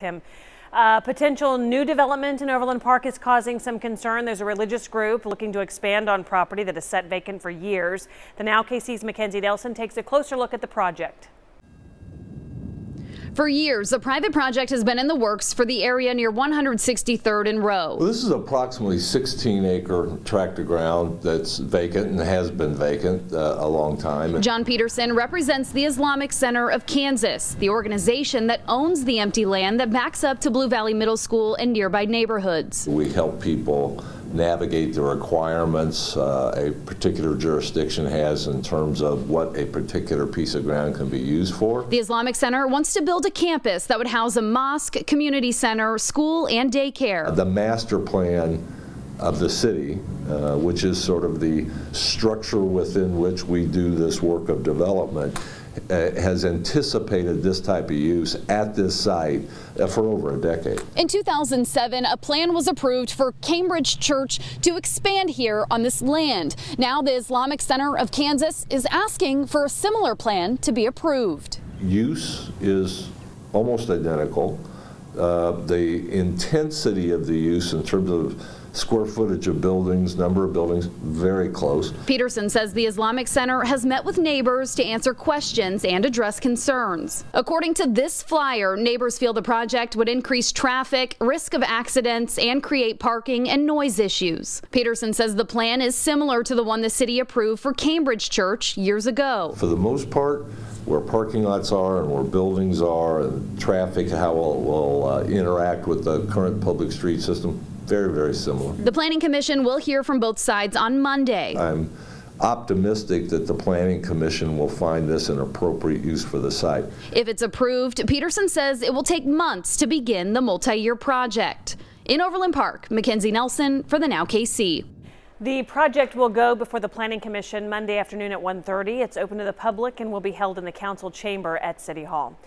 him. Uh, potential new development in Overland Park is causing some concern. There's a religious group looking to expand on property that has sat vacant for years. The Now KC's Mackenzie Nelson takes a closer look at the project. For years, a private project has been in the works for the area near 163rd and Roe. Well, this is approximately 16 acre tract of ground that's vacant and has been vacant uh, a long time. John Peterson represents the Islamic Center of Kansas, the organization that owns the empty land that backs up to Blue Valley Middle School and nearby neighborhoods. We help people navigate the requirements uh, a particular jurisdiction has in terms of what a particular piece of ground can be used for. The Islamic Center wants to build a campus that would house a mosque, community center, school, and daycare. The master plan of the city, uh, which is sort of the structure within which we do this work of development, uh, has anticipated this type of use at this site uh, for over a decade. In 2007, a plan was approved for Cambridge Church to expand here on this land. Now the Islamic Center of Kansas is asking for a similar plan to be approved. Use is almost identical. Uh, the intensity of the use in terms of square footage of buildings, number of buildings, very close. Peterson says the Islamic Center has met with neighbors to answer questions and address concerns. According to this flyer, neighbors feel the project would increase traffic, risk of accidents, and create parking and noise issues. Peterson says the plan is similar to the one the city approved for Cambridge Church years ago. For the most part, where parking lots are and where buildings are and traffic, how it will uh, interact with the current public street system, very, very similar. The Planning Commission will hear from both sides on Monday. I'm optimistic that the Planning Commission will find this an appropriate use for the site. If it's approved, Peterson says it will take months to begin the multi-year project. In Overland Park, Mackenzie Nelson for the Now KC. The project will go before the Planning Commission Monday afternoon at 1.30. It's open to the public and will be held in the council chamber at City Hall.